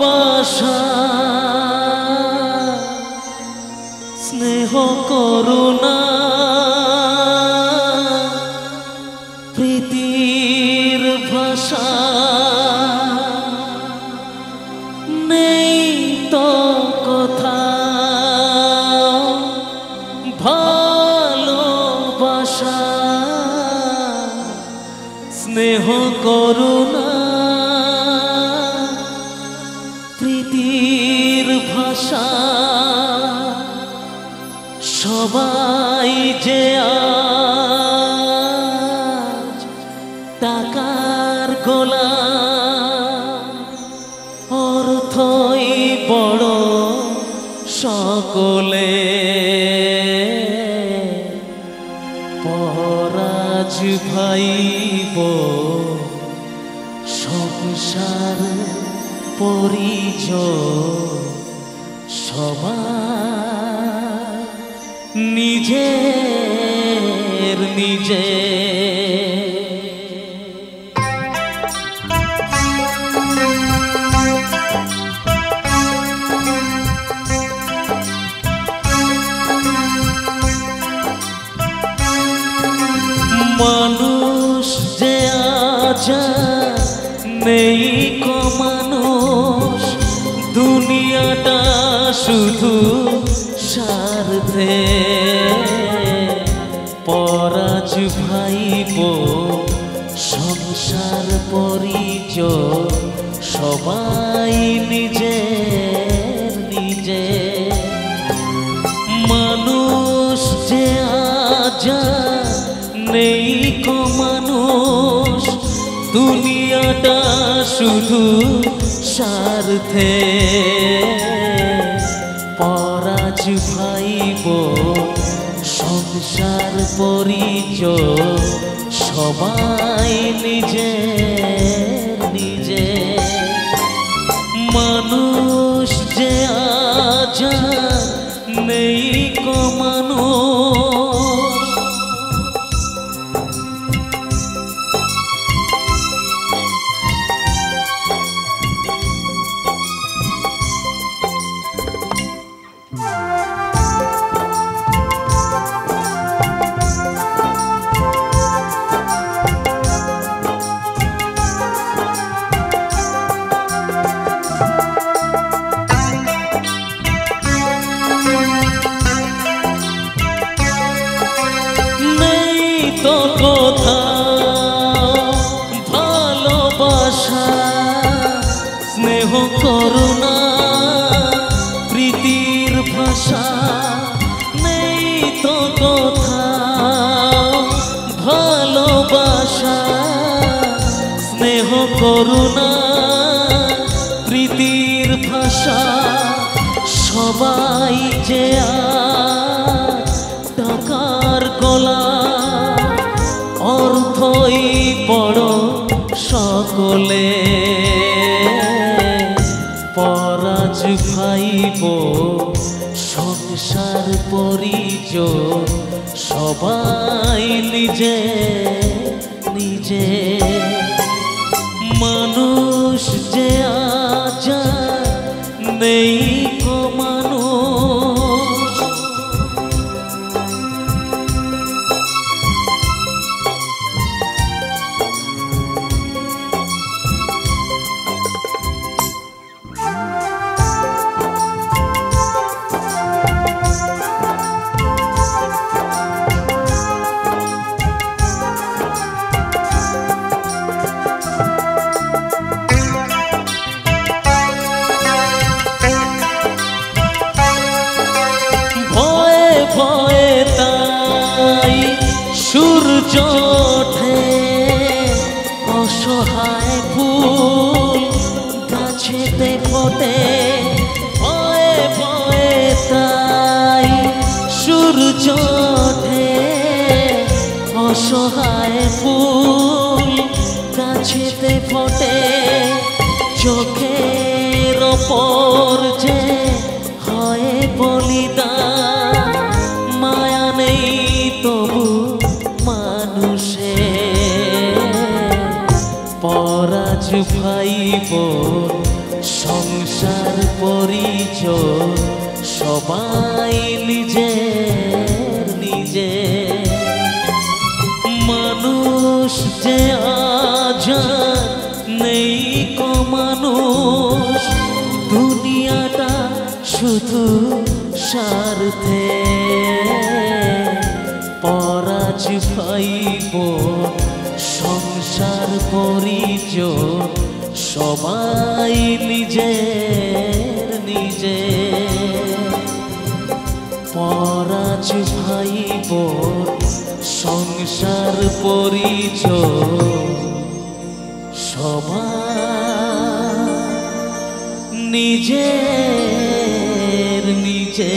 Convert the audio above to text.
ভালোবাসা। স্নেহ করুণা। প্রীতির ভাষা। নেই তো কথা। ভালোবাসা। স্নেহ করুণা। সবাই যে টাকার গোলা অর্থই বড় সকলে। পরাজ ভাইব সংসার পরিচয় সবার নিজের নিজে। মানুষ যে আজ নেই কো মানুষ দুনিয়াটা শুধু স্বার্থে পরাজ ভাইব, সংসার পরিচয় সবাই নিজের নিজে। মানুষ যে আজ নেই কো মানুষ, দুনিয়াটা শুধু স্বার্থে ভাইব সংসার পরিচয় সবাই নিজে নিজে। স্নেহ করুণা, প্রীতির ভাষা নেই তো কথা। ভালোবাসা, স্নেহ করুণা, প্রীতির ভাষা সবাই যে টাকার গলা, অর্থই বড় সকলে। পরাজ খাইব। সংসার পরিচয় সবাই নিজে নিজে। মানুষ যে আজ নেই অসহায় ফুল গাছেতে ফোটে ভয়ে ভয়ে তাই সূর্য অসহায় ফুল গাছেতে ফোটে চোখের ওপর সংসার পরিচয় সবাই নিজে নিজে। মানুষ যে আজ নেই কো মানুষ। দুনিয়াটা শুধু স্বার্থে। পরাজ পাইব সংসার পরিচয় সবাই নিজের নিজে পরাজ ভাইব সংসার পরিচয়। সবাই নিজের নিজে